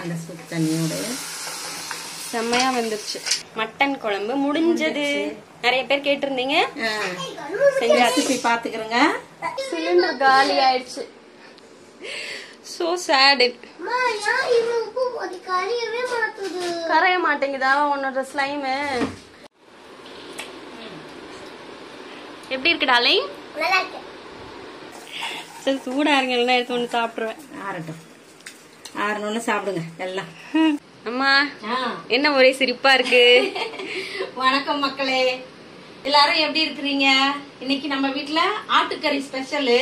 அந்த சூப் தண்ணியோட. செம்மையா வந்துருச்சு. மட்டன் குழம்பு முடிஞ்சது. நிறைய பேர் கேட்டிருந்தீங்க. ரெசிபி பாத்துக்கிறேங்க சிலிண்டர் காலி ஆயிடுச்சு. So sad? கரைய மாட்டேங்குதா? உன்னோட ஸ்லைம் எப்படி இருக்கு டாலிங் நல்லா இருக்கு. சரி சூடா இருங்க எடுத்து ஒன்று சாப்பிடுவேன் ஆறட்டும். ஆறணும்னு சாப்பிடுங்க எல்லாம் அம்மா என்ன ஒரே சிரிப்பா இருக்கு? வணக்கம் மக்களே. எல்லாரும் எப்படி இருக்கிறீங்க? இன்னைக்கு நம்ம வீட்ல ஆட்டுக்கறி ஸ்பெஷலு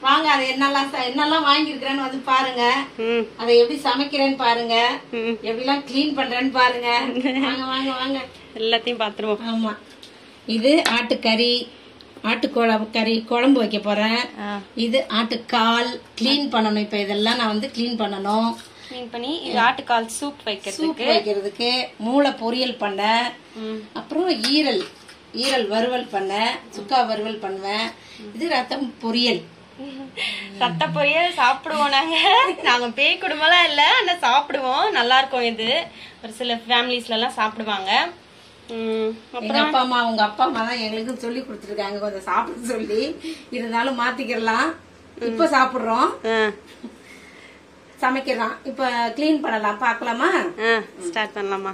வாங்க அதை என்னெல்லாம் என்னெல்லாம் வாங்கியிருக்கிறேன்னு வந்து பாருங்க. அதை எப்படி சமைக்கிறேன்னு பாருங்க. எப்படிலாம் க்ளீன் பண்றேன்னு பாருங்க. வாங்க வாங்க வாங்க. எல்லாத்தையும் பாத்துருவோம். ஆமா. இது ஆட்டுக்கறி. ஆட்டுக்குழம்பு கறி குழம்பு வைக்க போறேன். இது ஆட்டுக்கால் க்ளீன் பண்ணணும். இப்ப இதெல்லாம் நான் வந்து க்ளீன் பண்ணணும். க்ளீன் பண்ணி ஆட்டுக்கால் சூப் வைக்கிறதுக்கு. சூப் வைக்கிறதுக்கு மூளை பொரியல் பண்ணேன் அப்புறம் ஈரல் ஈரல் வறுவல் பண்ணேன் சுக்கா வறுவல் பண்ணுவேன். இது ரத்தம் பொரியல். சத்த பொரியல் சாப்பிடுவோம் நாங்க. நாங்க பேய் குடும்பம்லாம் இல்ல ஆனா சாப்பிடுவோம். நல்லா இருக்கும் இது. ஒரு சில ஃபேமிலிஸ்ல எல்லாம் சாப்பிடுவாங்க. ம், எங்க அப்பா அம்மா உங்க அப்பா அம்மா தான் எங்களுக்கு சொல்லி கொடுத்துருக்காங்க. கொஞ்சம் சாப்பிட சொல்லி. இருந்தாலும் மாத்திக்கிறலாம் இப்ப சாப்பிடுறோம். சமைக்கிறோம். இப்ப க்ளீன் பண்ணலாம். பார்க்கலாமா? ஆ, ஸ்டார்ட் பண்ணலாமா?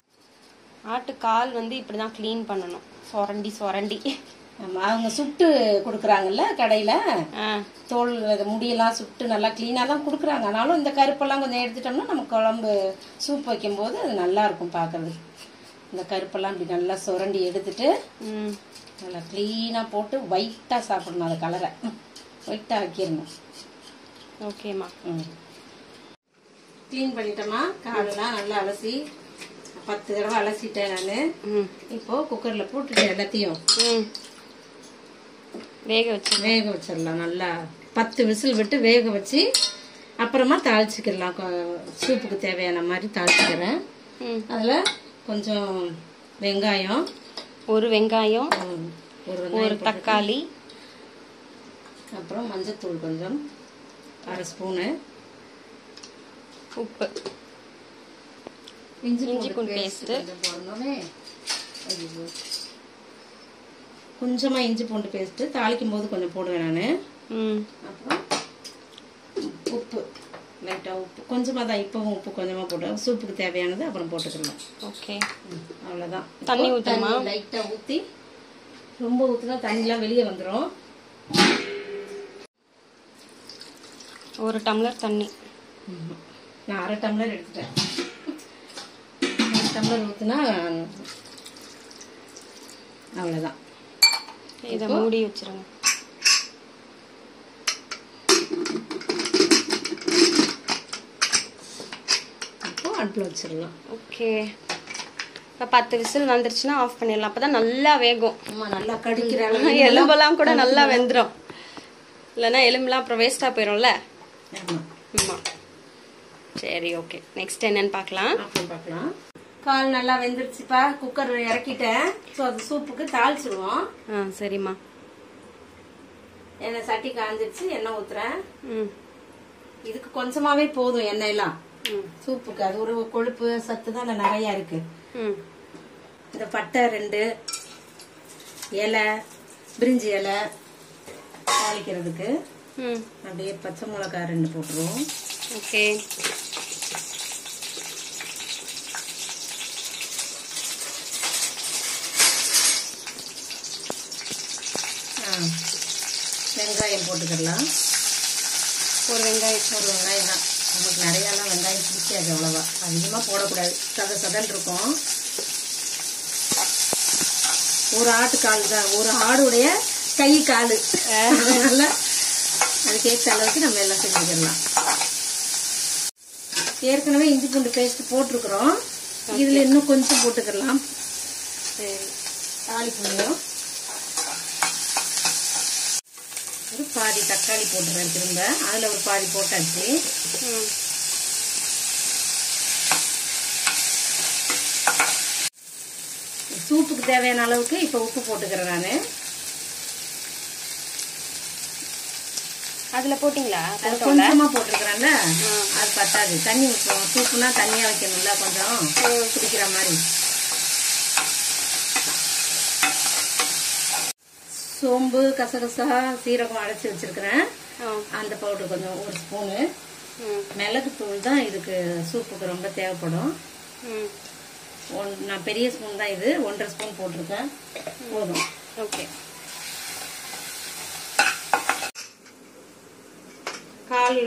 ஆட்டுக்கால் வந்து இப்படிதான் க்ளீன் பண்ணணும். சொரண்டி சொரண்டி. ஆமா அவங்க சுட்டு கொடுக்குறாங்கல்ல கடையில? தோல் முடியெல்லாம் சுட்டு நல்லா க்ளீனா தான் கொடுக்குறாங்க. ஆனாலும் இந்த கருப்பெல்லாம் கொஞ்சம் எடுத்துட்டோம்னா நம்ம குழம்பு சூப் வைக்கும்போது அது நல்லா இருக்கும் பார்க்கறதுக்கு. இந்த கருப்பெல்லாம் இப்படி நல்லா சுரண்டி எடுத்துட்டு ம், நல்லா க்ளீனா போட்டு ஒயிட்டா சாப்பிடணும் அந்த கலரை ஒயிட்டா ஆக்கிடணும். ஓகேம்மா க்ளீன் பண்ணிட்டோமா? காலெல்லாம் நல்லா அலசி பத்து தடவை அலசிட்டேன் நான். ம், இப்போ குக்கர்ல போட்டுட்டேன் எல்லாத்தையும் ம். வேக வச்சு வேக வச்சிடலாம் நல்லா. பத்து விசில் விட்டு வேக வச்சு அப்புறமா தாளிச்சுக்கிடலாம் சூப்புக்கு தேவையான மாதிரி தாளிச்சுக்கிறேன். ம். அதில் கொஞ்சம் வெங்காயம். ஒரு வெங்காயம் ஒரு தக்காளி. அப்புறம் மஞ்சத்தூள் கொஞ்சம் அரை ஸ்பூனு. உப்பு. இஞ்சி இஞ்சி பூண்டு பூண்டு பேஸ்ட் paste. கொஞ்சம் போடணுமே ஐயோ. கொஞ்சமா இஞ்சி பூண்டு பேஸ்ட் தாளிக்கும் போது கொஞ்சம் போடுவேன் நான். அப்புறம் உப்பு. லைட்டாக உப்பு. கொஞ்சமாக தான் இப்போவும் உப்பு கொஞ்சமாக போட்டு சூப்புக்கு தேவையானது அப்புறம் போட்டுக்கலாம். ஓகே. அவ்வளோதான் தண்ணி ஊத்தணுமா? லைட்டாக ஊற்றி ரொம்ப ஊற்றினா தண்ணிலாம் வெளியே வந்துடும் ஒரு டம்ளர் தண்ணி. நான் அரை டம்ளர் எடுத்துட்டேன். அரை டம்ளர் ஊற்றினா அவ்வளோதான் இதை மூடி வச்சிருங்க இப்போ அடுப்பில் வச்சிடலாம் ஓகே. இப்போ பத்து விசில் வந்துருச்சுன்னா ஆஃப் பண்ணிடலாம். அப்பதான் நல்லா வேகும். நல்லா கடிக்கிற எலும்பெல்லாம் கூட நல்லா வெந்துடும் இல்லைன்னா எலும்புலாம் அப்புறம் வேஸ்ட்டாக போயிடும்ல ஆமாம் சரி ஓகே நெக்ஸ்ட் என்னன்னு பார்க்கலாம். பார்க்கலாம். கால் நல்லா வெந்துருச்சுப்பா. குக்கர் இறக்கிட்டேன். ஸோ அது சூப்புக்கு தாளிச்சிடுவோம் ஆ சரிம்மா. எண்ணெய் சட்டி காஞ்சிருச்சு எண்ணெய் ஊத்துறேன். ம். இதுக்கு கொஞ்சமாவே போதும் எண்ணெயெல்லாம் ம் சூப்புக்கு. அது ஒரு கொழுப்பு சத்து தான் அதுல நிறைய இருக்கு. ம். இந்த பட்டை ரெண்டு இலை பிரிஞ்சி இலை தாளிக்கிறதுக்கு ம். அப்படியே பச்சை மிளகாய் ரெண்டு போட்டுருவோம். ஓகே. வெங்காயம் போட்டுக்கிடலாம். ஒரு வெங்காயம். ஒரு வெங்காயம் தான். நமக்கு நிறையாலாம் வெங்காயம் பிடிக்காது அவ்வளோவா. அதிகமாக போடக்கூடாது. சத சதன் இருக்கும். ஒரு ஆட்டு கால் தான். ஒரு ஆடுடைய கை கால். அதனால அதுக்கேற்ற அளவுக்கு நம்ம எல்லாம் செஞ்சுக்கிடலாம் ஏற்கனவே இஞ்சி பூண்டு பேஸ்ட் போட்டிருக்கிறோம். இதில் இன்னும் கொஞ்சம் போட்டுக்கிடலாம் சரி. தாளிப்புலையும் ஒரு பாதி தக்காளி போட்டுறேன் திரும்ப. அதில் ஒரு பாதி போட்டாச்சு. சூப்புக்கு தேவையான அளவுக்கு இப்போ உப்பு போட்டுக்கிறேன் நான். அதுல போட்டிங்களா? அது கொஞ்சமா போட்டிருக்கிறேன்ல. அது பத்தாது. தண்ணி ஊற்றுவோம் சூப்புனா தண்ணியா வைக்கணும்ல கொஞ்சம். குடிக்கிற மாதிரி. சோம்பு கசகசா சீரகம் அரைச்சி வச்சிருக்கிறேன். அந்த பவுடர் கொஞ்சம் ஒரு ஸ்பூனு மிளகு தூள் தான் இதுக்கு சூப்புக்கு ரொம்ப தேவைப்படும். ஒன் நான் பெரிய ஸ்பூன் தான் இது. ஒன்றரை ஸ்பூன் போட்டிருக்கேன். போதும். ஓகே. கால்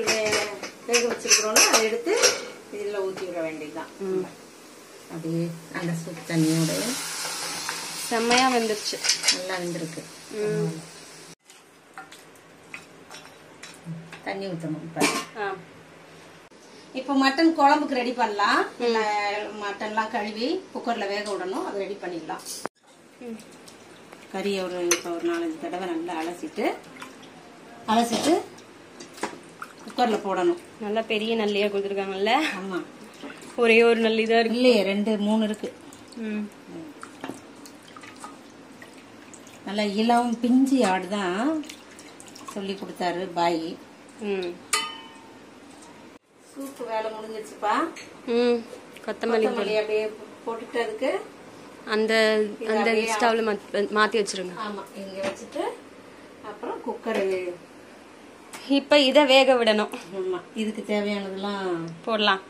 வேக வச்சிருக்கிறோம்ல அதை எடுத்து இதில் ஊற்றி விட வேண்டியதுதான் அப்படியே அந்த சூப் தண்ணியோட செம்மையா வந்துருச்சு. நல்லா வெந்திருக்கு. தண்ணி ஊற்றணும் இப்போ. இப்போ மட்டன் குழம்புக்கு ரெடி பண்ணலாம். மட்டன்லாம் கழுவி குக்கரில் வேக விடணும். அதை ரெடி பண்ணிடலாம். கறியை ஒரு இப்போ ஒரு நாலஞ்சு தடவை நல்லா அலசிட்டு அலசிட்டு குக்கரில் போடணும். நல்லா பெரிய நல்லியா கொடுத்துருக்காங்கல்ல? ஆமாம் ஒரே ஒரு நல்லி தான் இருக்கு. இல்லையே ரெண்டு மூணு இருக்கு. ம். நல்லா இளம் பிஞ்சி ஆடு தான் சொல்லி கொடுத்தாரு பாய். ம். சூப்பு வேலை முடிஞ்சிருச்சுப்பா. ம். கொத்தமல்லி கொத்தமல்லி அப்படியே போட்டுட்டு அதுக்கு அந்த அந்த ஸ்டவ்ல மாத்தி வச்சிருங்க. ஆமா இங்க வச்சுட்டு அப்புறம் குக்கர். இப்ப இத வேக விடணும். ஆமா இதுக்கு தேவையானதெல்லாம் போடலாம்.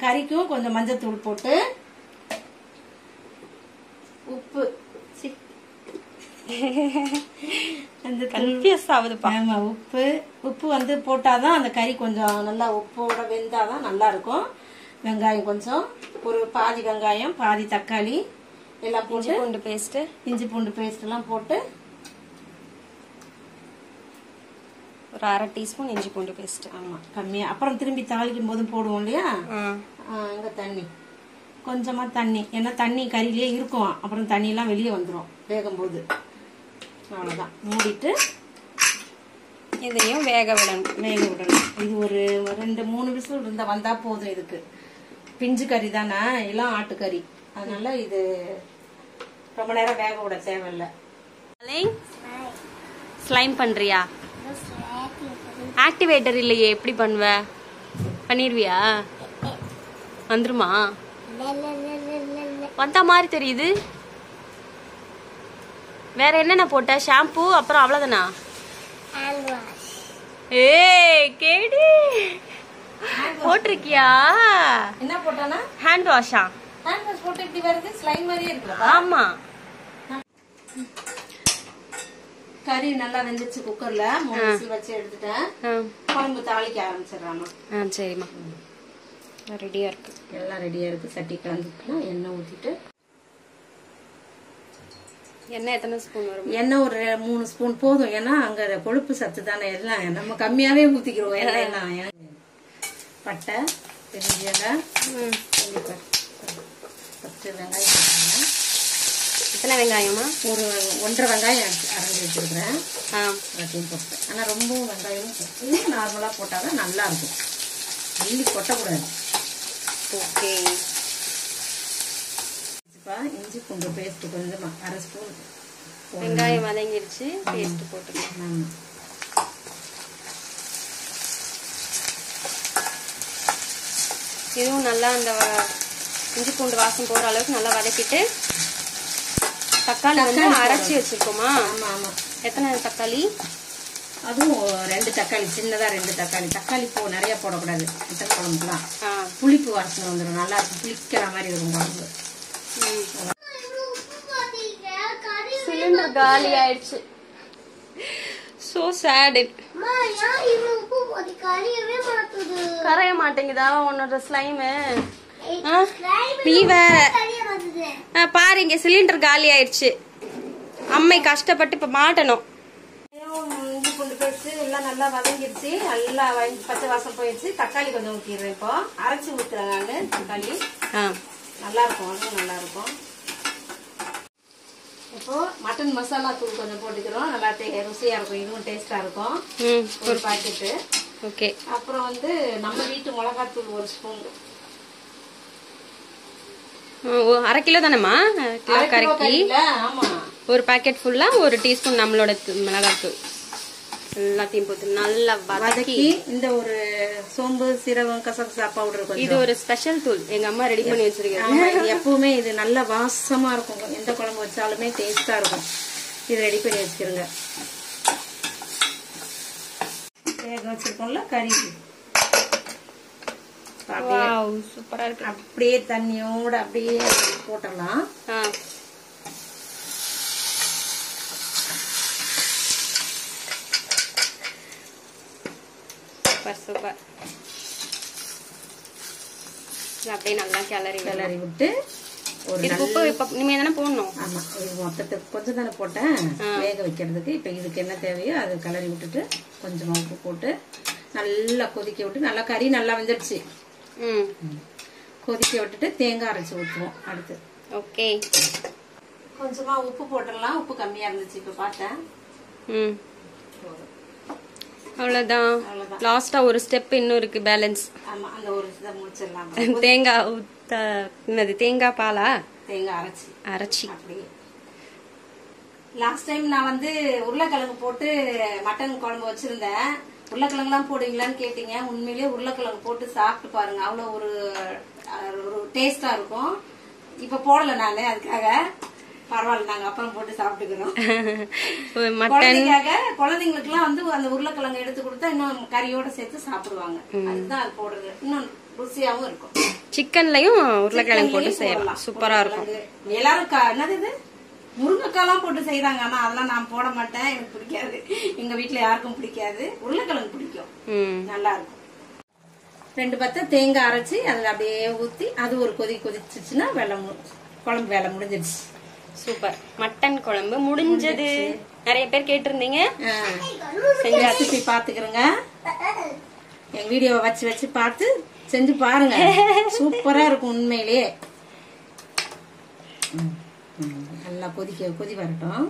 கறிக்கும் கொஞ்சம் மஞ்சத்தூள் போட்டு உப்பு சி. அந்த கன்ஃபியூஸ் ஆகுதுப்பா. ஆமா உப்பு உப்பு வந்து போட்டாதான் அந்த கறி கொஞ்சம் நல்லா உப்போட வெந்தாதான் நல்லா இருக்கும் வெங்காயம் கொஞ்சம் ஒரு பாதி வெங்காயம் பாதி தக்காளி எல்லாம் போட்டு பூண்டு பேஸ்ட் இஞ்சி பூண்டு பேஸ்ட் எல்லாம் போட்டு ஒரு அரை டீஸ்பூன் இஞ்சி பூண்டு பேஸ்ட் ஆமா கம்மியா. அப்புறம் திரும்பி தாளிக்கும் போது போடுவோம் இல்லையா? ஆ, அங்க தண்ணி. கொஞ்சமா தண்ணி. ஏன்னா தண்ணி கறியிலே இருக்கும். அப்புறம் தண்ணியெல்லாம் வெளியே வந்துடும் வேகும்போது. அவ்வளவுதான். மூடிட்டு இதையும் வேக விடணும் வேக விடணும். இது ஒரு ரெண்டு மூணு விசில் இருந்தா வந்தா போதும் இதுக்கு. பிஞ்சு கறி தானே? எல்லாம் ஆட்டுக்கறி அதனால இது ரொம்ப நேரம் வேக விட தேவையில்ல. ஸ்லைம் பண்றியா? ஆக்டிவேட்டர் இல்லையே எப்படி பண்ணுவ? பண்ணிருவியா? வந்துருமா? வந்தா மாதிரி தெரியுது. வேற என்னென்ன போட்ட? ஷாம்பு அப்புறம் அவ்வளவுதானா? ஏய் கேடி. போட்டிருக்கியா? என்ன போட்டானா ஹேண்ட் வாஷா ஹேண்ட் வாஷ் போட்டு இப்படி வருது ஸ்லைம் மாதிரியே இருக்குல்ல ஆமா. கறி நல்லா வெந்துச்சு குக்கர்ல மூணு விசில் வச்சு எடுத்துட்டேன். குழம்பு தாளிக்க ஆரம்பிச்சிடறாமா. ஆ சரிம்மா. ரெடியா இருக்கு. எல்லாம் ரெடியா இருக்கு. சட்டி கலந்துக்கலாம். எண்ணெய் ஊத்திட்டு எண்ணெய் எத்தனை ஸ்பூன் வரும்? எண்ணெய் ஒரு மூணு ஸ்பூன் போதும். ஏன்னா அங்க கொழுப்பு சத்து தானே எல்லாம். நம்ம கம்மியாவே ஊத்திக்கிறோம். எண்ணெய் எல்லாம். பட்டை பெருஞ்சீரகம். பத்து வெங்காயம். எத்தனை வெங்காயமா ஒரு ஒன்றரை வெங்காயம் அரைஞ்சி வச்சிருக்கிறேன். ஆ. எல்லாத்தையும் போட்டேன் ஆனா ரொம்பவும் வெங்காயமும் போட்டு நார்மலா போட்டாதான் நல்லா இருக்கும். அள்ளி கொட்டக்கூடாது. ஓகே. இப்ப இஞ்சி பூண்டு பேஸ்ட் கொஞ்சமா அரை ஸ்பூன் வெங்காயம் வதங்கிருச்சு பேஸ்ட் போட்டுக்கலாம் இதுவும் நல்லா அந்த இஞ்சி பூண்டு வாசம் போற அளவுக்கு நல்லா வதக்கிட்டு தக்காளி வந்து அரைச்சி வச்சிருக்கோமா? ஆமா ஆமா. எத்தனை தக்காளி? அதுவும் ரெண்டு தக்காளி சின்னதா ரெண்டு தக்காளி. தக்காளி போ நிறைய போடக்கூடாது. சிக்கன் குழம்புலாம் புளிப்பு வாசனை வந்துடும் நல்லா இருக்கும். புளிக்கிற மாதிரி இருக்கும் குழம்பு. சிலிண்டர் காலி ஆயிடுச்சு சோ சேட்? கரைய மாட்டேங்குதா? உன்னோட ஸ்லைமு நீ வேற. பாரு இங்க சிலிண்டர் காலி ஆயிடுச்சு அம்மை கஷ்டப்பட்டு இப்ப மாட்டணும். இஞ்சி பூண்டு பேஸ்ட் எல்லாம் நல்லா வதங்கிருச்சு நல்லா பச்சை வாசம் போயிடுச்சு. தக்காளி கொஞ்சம் ஊற்றிடுறேன் இப்போ. அரைச்சி ஊற்றுறேன் நான் தக்காளி. ஆ. நல்லா இருக்கும் அதுவும் நல்லா இருக்கும் இப்போ மட்டன் மசாலா தூள் கொஞ்சம் போட்டுக்கிறோம். நல்லா டே- ருசியா இருக்கும் இதுவும் டேஸ்டா இருக்கும். ஒரு பாக்கெட்டு ஓகே. அப்புறம் வந்து நம்ம வீட்டு மிளகாத்தூள் ஒரு ஸ்பூன் அரை கிலோ தானேம்மா? கிலோ கரைக்கி ஒரு பாக்கெட் ஃபுல்லா ஒரு டீஸ்பூன் நம்மளோட மிளகாத்தூள். எல்லாத்தையும் போட்டு நல்லா வதக்கி இந்த ஒரு சோம்பு சீரகம் கசகசா பவுடர் இது ஒரு ஸ்பெஷல் தூள் எங்க அம்மா ரெடி பண்ணி வச்சிருக்காங்க எப்பவுமே இது நல்ல வாசமா இருக்கும். எந்த குழம்பு வச்சாலுமே டேஸ்டா இருக்கும். இது ரெடி பண்ணி வச்சுக்கிறோங்க. வேக வச்சிருக்கோம்ல கறி. அப்படியே தண்ணியோட அப்படியே போட்டுடலாம். சூப்பர் சூப்பர் அப்படியே நல்லா கிளறி. கிளறி விட்டு ஒரு உப்பு இப்ப இனிமே தானே போடணும்? ஆமா இது மொத்தத்துக்கு கொஞ்சம் தானே போட்டேன். வேக வைக்கிறதுக்கு. இப்ப இதுக்கு என்ன தேவையோ அதை கிளறி விட்டுட்டு கொஞ்சமா உப்பு போட்டு நல்லா கொதிக்க விட்டு நல்லா கறி நல்லா வெந்துடுச்சு ம். கொதிக்க விட்டுட்டு தேங்காய் அரைச்சி ஊற்றுவோம் அடுத்து. ஓகே. கொஞ்சமா உப்பு போட்டுடலாம். உப்பு கம்மியா இருந்துச்சு இப்ப பார்த்தேன். ம். அவ்வளவுதான் அவ்வளவுதான். லாஸ்டா ஒரு ஸ்டெப் இன்னும் இருக்கு பேலன்ஸ் ஆமா அந்த ஒரு இதை முடிச்சிடலாம். தேங்காய் ஊத்த என்னது தேங்காய் பாலா? தேங்காய் அரைச்சி. அரைச்சி. லாஸ்ட் டைம் நான் வந்து உருளைக்கிழங்கு போட்டு மட்டன் குழம்பு வச்சிருந்தேன். உருளைக்கிழங்குலாம் போடுவீங்களான்னு கேட்டீங்க. உண்மையிலேயே உருளைக்கிழங்கு போட்டு சாப்பிட்டு பாருங்க. அவ்வளவு ஒரு ஒரு டேஸ்டா இருக்கும். இப்ப போடல நானு அதுக்காக. பரவாயில்ல நாங்க அப்புறம் போட்டு சாப்பிட்டுக்கிறோம். மட்டன். குழந்தைக்காக குழந்தைங்களுக்குலாம் வந்து அந்த உருளைக்கிழங்கு எடுத்து கொடுத்தா இன்னும் கறியோட சேர்த்து சாப்பிடுவாங்க. அதுதான் அது போடுறது. இன்னும் ருசியாவும் இருக்கும். சிக்கன்லயும் உருளைக்கிழங்கு போட்டு செய்யலாம். சூப்பரா இருக்கும். எல்லாரும் என்னது இது? முருங்கைக்காலாம் போட்டு செய்யறாங்க ஆனா அதெல்லாம் நான் போட மாட்டேன். எனக்கு பிடிக்காது. எங்க வீட்ல யாருக்கும் பிடிக்காது. உருளைக்கிழங்கு பிடிக்கும். நல்லா இருக்கும் ரெண்டு பத்த தேங்காய் அரைச்சி அதுல அப்படியே ஊத்தி அது ஒரு கொதி கொதிச்சுச்சுன்னா வெள்ளை மு- குழம்பு வேலை முடிஞ்சிடுச்சு. சூப்பர். மட்டன் குழம்பு முடிஞ்சது. நிறைய பேர் கேட்டிருந்தீங்க. செஞ்சு ரெசிபி பாத்துக்கிறேங்க. என் வீடியோவை வச்சு வச்சு பார்த்து செஞ்சு பாருங்க. சூப்பரா இருக்கும் உண்மையிலேயே. நல்லா கொதிக்க கொதி வரட்டும்.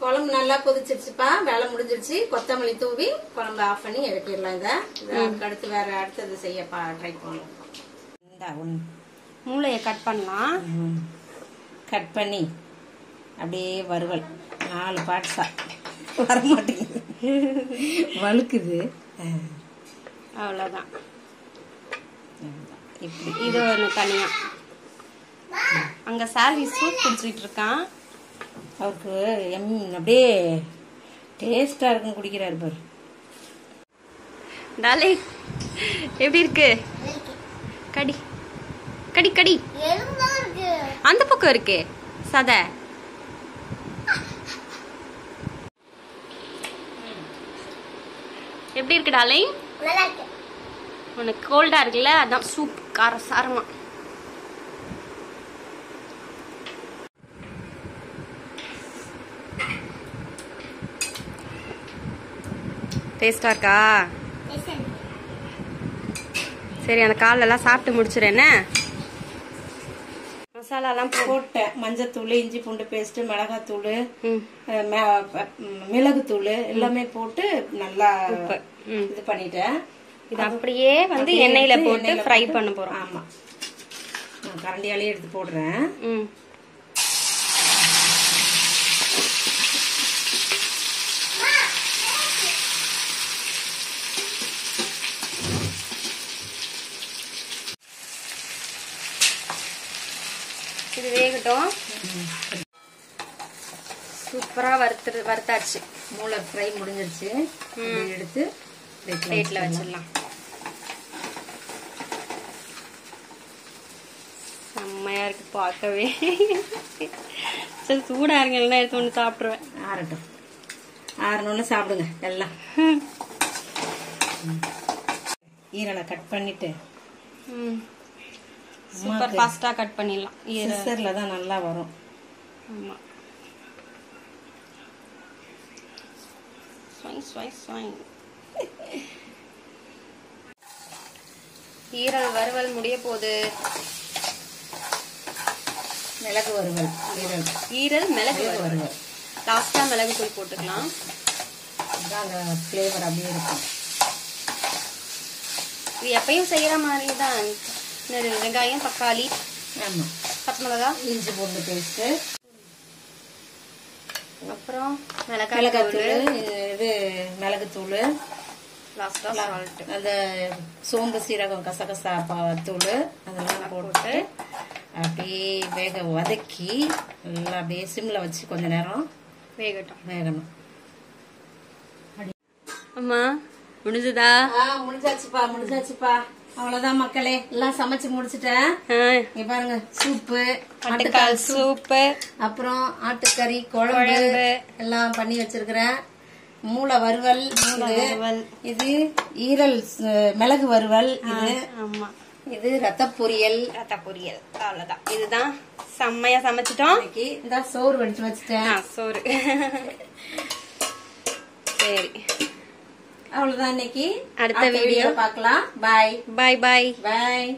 குழம்பு நல்லா கொதிச்சிருச்சுப்பா. வேலை முடிஞ்சிருச்சு. கொத்தமல்லி தூவி குழம்பு ஆஃப் பண்ணி இறக்கிடலாம் இதை. அடுத்து வேற அடுத்தது செய்ய ட்ரை பண்ணலாம் இந்தா ஒன்று மூளையை கட் பண்ணலாம். கட் பண்ணி அப்படியே வறுவல். நாலு பார்ட்ஸா வர மாட்டேங்குது வழுக்குது. ஆ, அவ்வளவுதான். இப்படி. இது ஒண்ணு தனியா. அங்க சால்வி சூப் குடிச்சிட்டு இருக்கான். அவருக்கு எம் அப்படியே டேஸ்டா இருக்குன்னு குடிக்கிறாரு பாரு. டாலே எப்படி இருக்கு. கடி. கடி கடி. அந்த பக்கம் இருக்கே. சதை. எப்படி இருக்கு டாலே நல்லா இருக்கு. உனக்கு கோல்டா இருக்குல்ல அதான் சூப் கார சாரமா. டேஸ்டா இருக்கா. சரி அந்த காலெல்லாம் சாப்பிட்டு முடிச்சிரு என்ன? மசாலாலாம் போட்டேன். மஞ்சத்தூள் இஞ்சி பூண்டு பேஸ்ட் மிளகாத்தூள் மிளகுத்தூள் எல்லாமே போட்டு நல்லா. இது பண்ணிட்டேன். இது அப்படியே வந்து எண்ணெயில போட்டு ஃப்ரை பண்ண போறோம். ஆமா. நான் கரண்டியாலே எடுத்து போடுறேன். இது வேகட்டும். சூப்பரா வறுத்து வறுத்தாச்சு. மூளை ஃப்ரை முடிஞ்சிருச்சு. எடுத்து பிளேட்ல வச்சிடலாம். செம்மையா இருக்கு பார்க்கவே. சரி சூடா இருங்க இல்லைன்னா எடுத்து ஒன்று சாப்பிடுவேன் ஆறட்டும். ஆறணும்னு சாப்பிடுங்க எல்லாம். ஈரலை கட் பண்ணிட்டு ம். சூப்பர் ஃபாஸ்டா கட் பண்ணிடலாம். சிஸ்டர்ல தான் நல்லா வரும். ஆமா. ஸ்வைங் ஸ்வைங் ஸ்வைங் ஈரல் வறுவல் முடிய போகுது. மிளகு வறுவல் ஈரல். ஈரல் மிளகு வறுவல். வறுவல். லாஸ்டா மிளகு தூள் போட்டுக்கலாம். அதான் அந்த ஃப்ளேவர் அப்படியே இருக்கும். இது எப்பயும் செய்யற மாதிரி தான் வெங்காயம் தக்காளி ஆமா. பச்சை மிளகா இஞ்சி பூண்டு பேஸ்ட்டு. அப்புறம் மிளகாத்தூள். இது மிளகுத்தூள் லாஸ்டா சால்ட் அந்த சோம்பு சீரகம் கசகசா தூள் அதெல்லாம் போட்டு அப்படியே வேக வதக்கி நல்லா அப்படியே சிம்ல வச்சு கொஞ்ச நேரம் வேகட்டும். வேகணும். அம்மா முடிஞ்சதா? முடிஞ்சாச்சுப்பா முடிஞ்சாச்சுப்பா. அவ்வளவுதான் மக்களே. எல்லாம் சமைச்சு முடிச்சிட்டேன். இங்க பாருங்க சூப்பு ஆட்டுக்கால் சூப்பு. அப்புறம் ஆட்டுக்கறி குழம்பு. எல்லாம் பண்ணி வச்சிருக்கிறேன். மூளை வறுவல். இது ஈரல் மிளகு வறுவல். இது ஆமா. இது ரத்த பொரியல் ரத்த பொரியல் அவ்வளவுதான். இதுதான் செம்மையா சமைச்சிட்டோம். இந்த சோறு வடிச்சு வச்சுட்டேன். சோறு. சரி. அவ்வளவுதான் இன்னைக்கு. அடுத்த வீடியோ. பார்க்கலாம். பாய் பாய் பாய் பாய்